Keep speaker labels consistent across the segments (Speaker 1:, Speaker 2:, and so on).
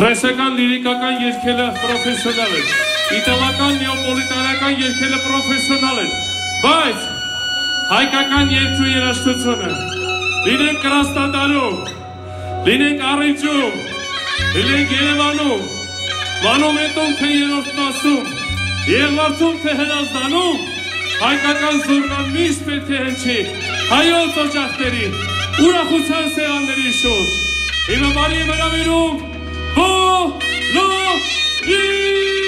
Speaker 1: ֆրեսական լիրիկական երգելը պրոֆեսիոնալ են, իտալական նեոպոլիտանական երգելը պրոֆեսիոնալ են, բայց հայկական երգ ու երաժշտությունը լինենք Կրաստադարում, լինենք Առիջում, լինենք Երևանում, Մանոմետում թե երրորդ մասում, Եղվարդում թե Հրազդանում, հայկական զորնան միշտ պետք է հնչի հայոց օջախների, ուրախության սեղանների շուրջ։ Հիմա բարի եմ հրավիրում ¡Oh! ¡No! ¡Y!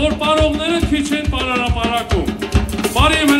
Speaker 1: որ պարողները քիչ են պարարապարակում։ Բարի եմ